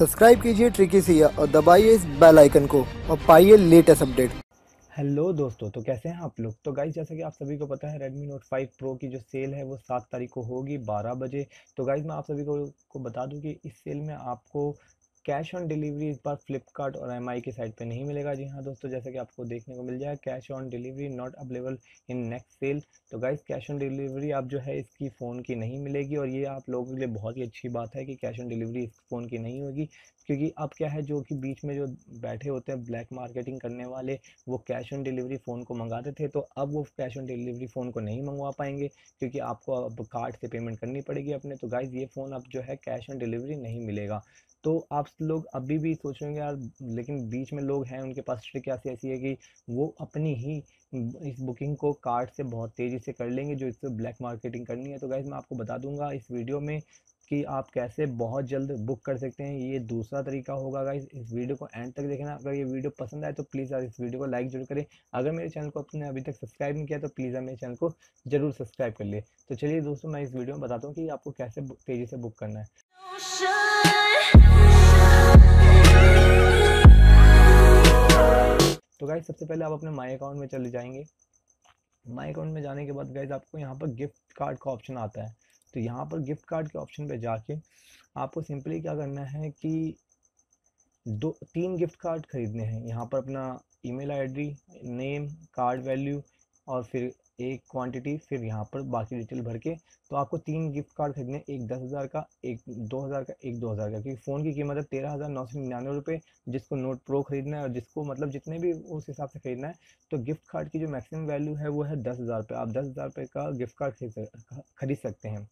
Subscribe कीजिए tricky Siya और दबाइए इस बेल आइकन को और पाइए लेटेस्ट अपडेट। हेलो दोस्तों तो कैसे हैं आप लोग? तो गाइज़ जैसा कि आप सभी को पता है रेडमी नोट 5 प्रो की जो सेल है वो सात तारीख को होगी बारह बजे। तो गाइज़ मैं आप सभी को, को बता दूँ कि इस सेल में आपको कैश ऑन डिलीवरी इस बार फ्लिपकार्ट और एमआई की साइड पे नहीं मिलेगा। जी हाँ दोस्तों, जैसे कि आपको देखने को मिल जाए, cash on delivery not available in next sale. तो गाइज़ कैश ऑन डिलीवरी आप जो है इसकी फ़ोन की नहीं मिलेगी और ये आप लोगों के लिए बहुत ही अच्छी बात है कि कैश ऑन डिलीवरी इस फ़ोन की नहीं होगी। क्योंकि अब क्या है, जो कि बीच में जो बैठे होते हैं ब्लैक मार्केटिंग करने वाले, वो कैश ऑन डिलीवरी फ़ोन को मंगाते थे तो अब वो कैश ऑन डिलीवरी फ़ोन को नहीं मंगवा पाएँगे, क्योंकि आपको अब कार्ड से पेमेंट करनी पड़ेगी अपने। तो गाइज़ ये फ़ोन अब जो है कैश ऑन डिलीवरी नहीं मिलेगा। तो आप लोग अभी भी सोच सोचेंगे यार, लेकिन बीच में लोग हैं, उनके पास ट्रिक ऐसी ऐसी है कि वो अपनी ही, इस बुकिंग को कार्ड से बहुत तेज़ी से कर लेंगे, जो इससे ब्लैक मार्केटिंग करनी है। तो गाइज़ मैं आपको बता दूँगा इस वीडियो में कि आप कैसे बहुत जल्द बुक कर सकते हैं। ये दूसरा तरीका होगा गाइज़ इस वीडियो को एंड तक देखना। अगर ये वीडियो पसंद आए तो प्लीज़ यार इस वीडियो को लाइक ज़रूर करें। अगर मेरे चैनल को अपने अभी तक सब्सक्राइब नहीं किया तो प्लीज़ यार मेरे चैनल को ज़रूर सब्सक्राइब कर लिए तो चलिए दोस्तों, मैं इस वीडियो में बताता हूँ कि आपको कैसे तेज़ी से बुक करना है। गाइज़ सबसे पहले आप अपने माई अकाउंट में चले जाएँगे। माई अकाउंट में जाने के बाद गाइज़ आपको यहाँ पर गिफ्ट कार्ड का ऑप्शन आता है। तो यहाँ पर गिफ्ट कार्ड के ऑप्शन पे जाके आपको सिंपली क्या करना है कि दो, तीन गिफ्ट कार्ड खरीदने हैं। यहाँ पर अपना email ID name card value और फिर एक क्वांटिटी फिर यहाँ पर बाकी डिटेल भर के तो आपको तीन गिफ्ट कार्ड खरीदने एक दस हज़ार का, एक दो हज़ार का, एक दो हज़ार का। क्योंकि फ़ोन की कीमत है तेरह हज़ार नौ सौ निन्यानवे रुपये जिसको नोट प्रो खरीदना है और जिसको मतलब जितने भी उस हिसाब से खरीदना है तो गिफ्ट कार्ड की जो मैक्सिमम वैल्यू है, वो है दस हज़ार रुपये आप दस हज़ार रुपये का गिफ्ट कार्ड खरीद खरीद सकते हैं।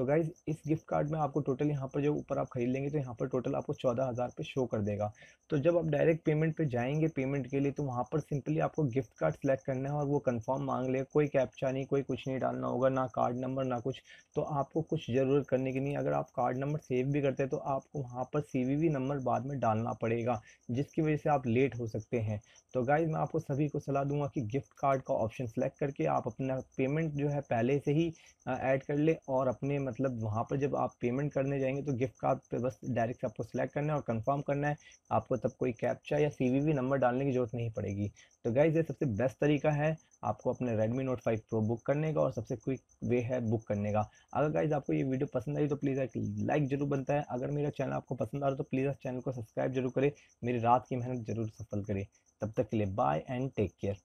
तो गाइज़ इस गिफ्ट कार्ड में आपको टोटल यहाँ पर जो ऊपर आप खरीद लेंगे तो यहाँ पर टोटल आपको चौदह हज़ार पे शो कर देगा। तो जब आप डायरेक्ट पेमेंट पे जाएँगे पेमेंट के लिए तो वहाँ पर सिंपली आपको गिफ्ट कार्ड सेलेक्ट करना है और वो कंफर्म मांग ले कोई कैप्चा नहीं, कोई कुछ नहीं डालना होगा, ना कार्ड नंबर ना कुछ। तो आपको कुछ ज़रूरत करने की नहीं। अगर आप कार्ड नंबर सेव भी करते हैं तो आपको वहाँ पर सीवीवी नंबर बाद में डालना पड़ेगा, जिसकी वजह से आप लेट हो सकते हैं। तो गाइज़ मैं आपको सभी को सलाह दूँगा कि गिफ्ट कार्ड का ऑप्शन सेलेक्ट करके आप अपना पेमेंट जो है पहले से ही ऐड कर ले और अपने मतलब वहाँ पर जब आप पेमेंट करने जाएँगे तो गिफ्ट कार्ड पे बस डायरेक्ट आपको सेलेक्ट करना है और कंफर्म करना है। आपको तब कोई कैप्चा या सी नंबर डालने की ज़रूरत नहीं पड़ेगी। तो गाइज़ ये सबसे बेस्ट तरीका है आपको अपने Redmi Note 5 Pro बुक करने का और सबसे क्विक वे है बुक करने का। अगर गाइज़ आपको ये वीडियो पसंद आई तो प्लीज़ एक लाइक ज़रूर बनता है। अगर मेरा चैनल आपको पसंद आ रहा तो प्लीज़ चैनल को सब्सक्राइब ज़रूर करें। मेरी रात की मेहनत ज़रूर सफल करें। तब तक के लिए बाय एंड टेक केयर